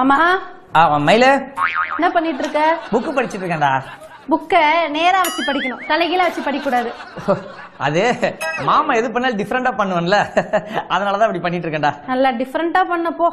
ஆமா. ஆமா மயில? என்ன பண்ணிட்டு இருக்க புக் படிச்சிட்டு இருக்கேன்டா புக்க நேரா வச்சு படிக்கணும். தலைகீழ வச்சு படிக்க கூடாது அது மாமா எது பண்ணாலும் டிஃபரெண்டா பண்ணுவேன்ல. அதனாலதான் அப்படி பண்ணிட்டு இருக்கேன்டா நல்லா டிஃபரெண்டா பண்ணப்போ